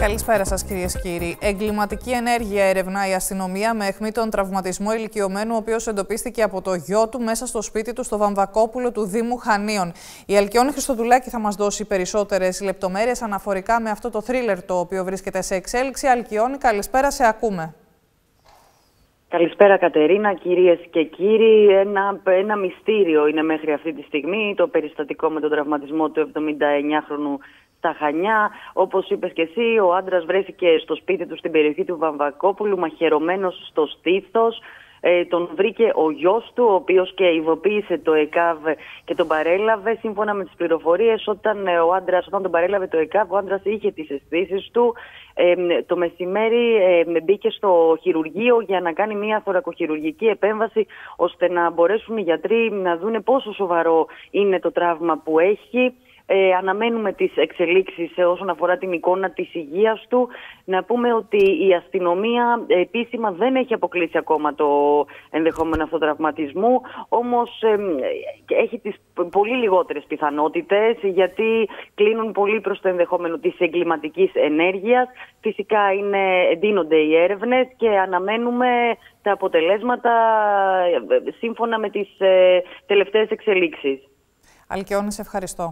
Καλησπέρα σας, κυρίες και κύριοι. Εγκληματική ενέργεια ερευνά η αστυνομία με αιχμή τον τραυματισμό ηλικιωμένου, ο οποίος εντοπίστηκε από το γιο του μέσα στο σπίτι του στο Βαμβακόπουλο του Δήμου Χανίων. Η Αλκιόνη Χριστοδουλάκη θα μας δώσει περισσότερες λεπτομέρειες αναφορικά με αυτό το θρίλερ το οποίο βρίσκεται σε εξέλιξη. Αλκιόνη, καλησπέρα, σε ακούμε. Καλησπέρα Κατερίνα, κυρίες και κύριοι. Ένα, ένα μυστήριο είναι μέχρι αυτή τη στιγμή το περιστατικό με τον τραυματισμό του 79χρονου στα Χανιά. Όπως είπες και εσύ, ο άντρας βρέθηκε στο σπίτι του στην περιοχή του Βαμβακόπουλου, μαχαιρωμένος στο στήθος. Ε, τον βρήκε ο γιος του, ο οποίος και ειδοποίησε το ΕΚΑΒ και τον παρέλαβε. Σύμφωνα με τις πληροφορίες, όταν ε, ο άντρας, όταν τον παρέλαβε το ΕΚΑΒ, ο άντρας είχε τις αισθήσεις του. Ε, το μεσημέρι ε, μπήκε στο χειρουργείο για να κάνει μια θωρακοχειρουργική επέμβαση, ώστε να μπορέσουν οι γιατροί να δούνε πόσο σοβαρό είναι το τραύμα που έχει. Ε, αναμένουμε τις εξελίξεις όσον αφορά την εικόνα της υγείας του. Να πούμε ότι η αστυνομία επίσημα δεν έχει αποκλείσει ακόμα το ενδεχόμενο αυτοτραυματισμού, όμως έχει τις πολύ λιγότερες πιθανότητες γιατί κλείνουν πολύ προς το ενδεχόμενο της εγκληματικής ενέργειας. Φυσικά είναι, εντείνονται οι έρευνες και αναμένουμε τα αποτελέσματα ε, σύμφωνα με τις ε, τελευταίες εξελίξεις. Αλκιόνη, σε ευχαριστώ.